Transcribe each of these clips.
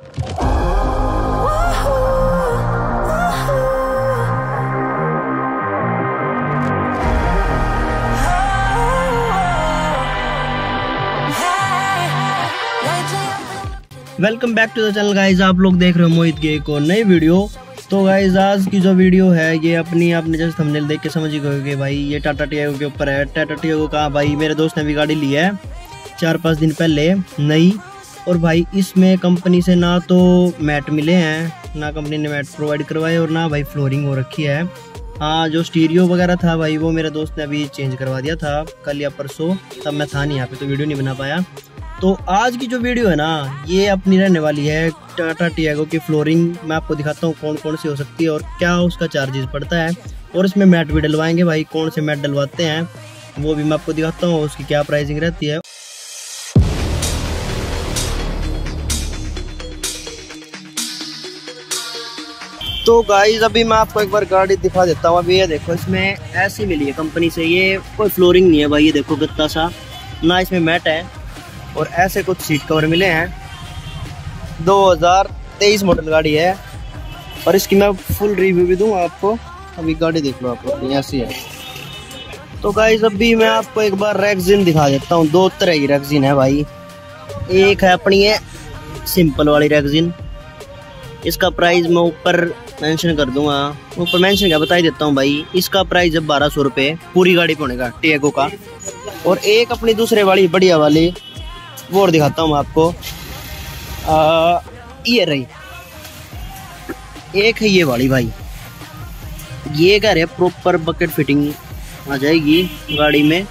Welcome back to the channel guys आप लोग देख रहे हो मोहित के एक और नई वीडियो। तो गाइज़ आज की जो वीडियो है, ये अपनी, आपने जैसे थंबनेल देख के समझ ही गए भाई, ये टाटा टियागो के ऊपर है। टाटा टियागो का भाई, मेरे दोस्त ने भी गाड़ी ली है, चार पाँच दिन पहले, नई। और भाई इसमें कंपनी से ना तो मैट मिले हैं, ना कंपनी ने मैट प्रोवाइड करवाए और ना भाई फ्लोरिंग हो रखी है। हाँ जो स्टीरियो वगैरह था भाई, वो मेरे दोस्त ने अभी चेंज करवा दिया था कल या परसों, तब मैं था नहीं यहाँ पे तो वीडियो नहीं बना पाया। तो आज की जो वीडियो है ना, ये अपनी रहने वाली है टाटा टियागो की फ्लोरिंग मैं आपको दिखाता हूँ कौन कौन सी हो सकती है और क्या उसका चार्जेस पड़ता है। और इसमें मैट भी डलवाएँगे भाई, कौन से मैट डलवाते हैं, वो भी मैं आपको दिखाता हूँ, उसकी क्या प्राइसिंग रहती है। तो गाइज़ अभी मैं आपको एक बार गाड़ी दिखा देता हूँ। अभी ये देखो, इसमें ऐसी मिली है कंपनी से। ये कोई फ्लोरिंग नहीं है भाई, ये देखो गत्ता सा। ना इसमें मैट है और ऐसे कुछ सीट कवर मिले हैं। 2023 मॉडल गाड़ी है और इसकी मैं फुल रिव्यू भी दूँगा आपको। अभी गाड़ी देख लो आप लोग ऐसी है। तो गाइज़ अभी मैं आपको एक बार रैगजिन दिखा देता हूँ। दो तरह की रैगजिन है भाई। एक है अपनी है सिंपल वाली रैगजिन इसका प्राइस मैं ऊपर मेंशन कर दूँगा। ऊपर मेंशन क्या बता ही देता हूँ भाई। इसका प्राइस है बारह सौ रुपये पूरी गाड़ी पे होने का टेगो का। और एक अपनी दूसरे वाली बढ़िया वाली वो और दिखाता हूँ आपको। आ, ये रही। एक है ये वाली भाई। ये कह रहे प्रॉपर बकेट फिटिंग आ जाएगी गाड़ी में।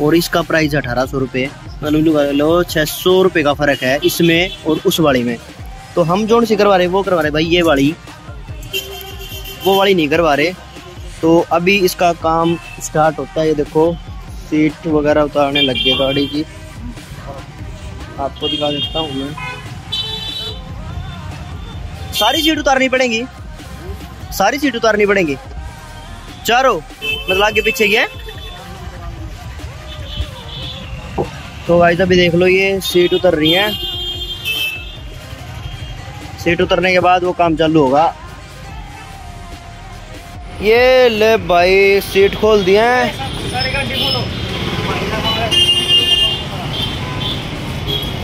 और इसका प्राइस अठारह सौ रुपये लो छः सौ रुपये का फ़र्क है इसमें और उस वाली में। तो हम जो सी करवा रहे वो करवा रहे भाई ये वाली। वो वाली नहीं करवा रहे। तो अभी इसका काम स्टार्ट होता है, ये देखो सीट वगैरह उतारने लग गए गाड़ी की। आपको दिखा देता हूँ मैं। सारी सीट उतारनी पड़ेगी। सारी सीट उतारनी पड़ेगी। चारों मतलब आगे पीछे की है। तो भाई अभी देख लो, ये सीट उतर रही है। सीट उतरने के बाद वो काम चालू होगा। ये ले भाई सीट खोल दिए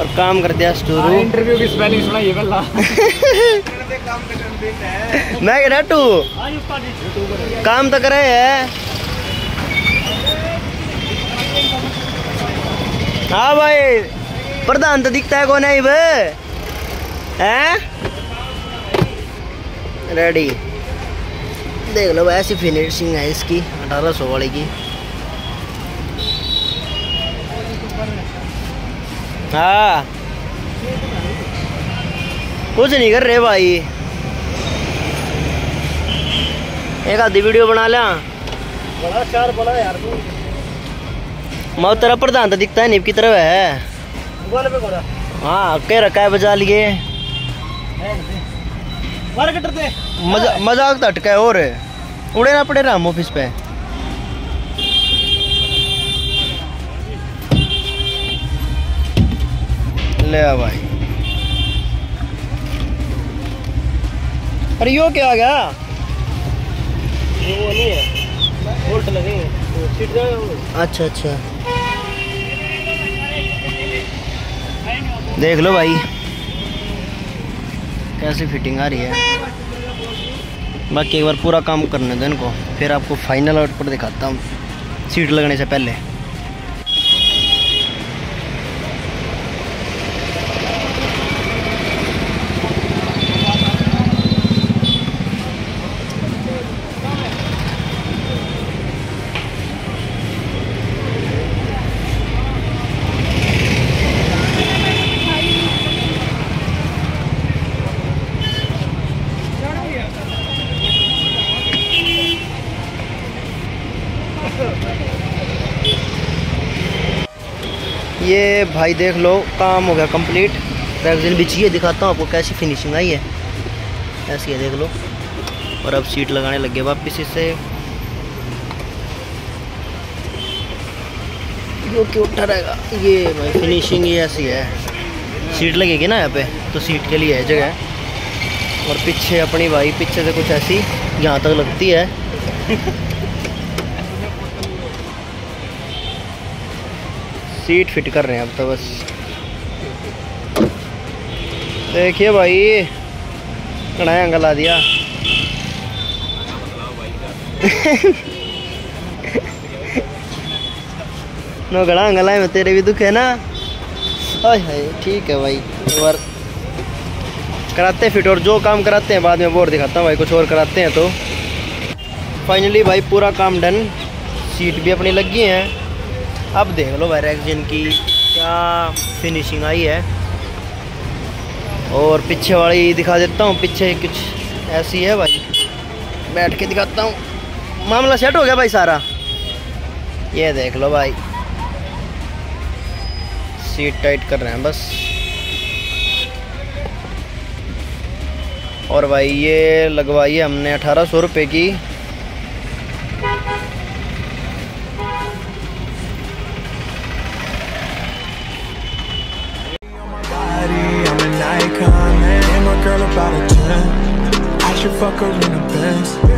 और काम कर दिया इंटरव्यू की स्पेलिंग सुनाइए पहला। मैं कह रहा तू काम तो करे है। हाँ भाई प्रधान तो दिखता है कौन है वे हैं? रेडी देख लो ऐसी फिनिशिंग है इसकी अठारह सौ वाली की। हाँ। कुछ नहीं कर रहे भाई। एक आधी वीडियो बना लिया। बड़ा चार बड़ा यार तू। मैं तेरा प्रधान तो दिखता है निप की तरफ़ है। हाँ कह रखा है बजा लिए। मज़ा मज़ाक तो अटका है और। उड़े ना पड़े राम ऑफ़िस पे। ले आ भाई। अरे यो क्या आ गया? ये वो नहीं है। बोल्ट लगे अच्छा अच्छा। देख लो भाई। कैसी फिटिंग आ रही है? बाकी एक बार पूरा काम करने दो इनको, फिर आपको फाइनल आउटपुट दिखाता हूँ। सीट लगने से पहले। ये भाई देख लो, काम हो गया कंप्लीट रेगजिन बिछी है दिखाता हूँ आपको कैसी फिनिशिंग आई है। ऐसी है, देख लो। और अब सीट लगाने लगे वापस इससे जो कि उठा रहेगा? ये भाई फिनिशिंग ये ऐसी है। सीट लगेगी ना यहाँ पे तो सीट के लिए है जगह। और पीछे अपनी भाई, पीछे से कुछ ऐसी यहाँ तक लगती है। सीट फिट कर रहे हैं अब तो बस। देखिए भाई कढ़ाई अंगल आ दिया। नो गड़ा अंगल तेरे भी दुख है ना? हाय हाय, ठीक है भाई और कराते हैं फिट, और जो काम कराते हैं बाद में बोर्ड दिखाता हूँ भाई, कुछ और कराते हैं तो। फाइनली भाई, पूरा काम डन सीट भी अपनी लगी है। अब देख लो भाई रैक्जिन की क्या फिनिशिंग आई है। और पीछे वाली दिखा देता हूँ, पीछे कुछ ऐसी है भाई। बैठ के दिखाता हूँ। मामला सेट हो गया भाई सारा। ये देख लो भाई। सीट टाइट कर रहे हैं बस। और भाई ये लगवाई है हमने अठारह सौ रुपये की। Should fuck her in the Benz.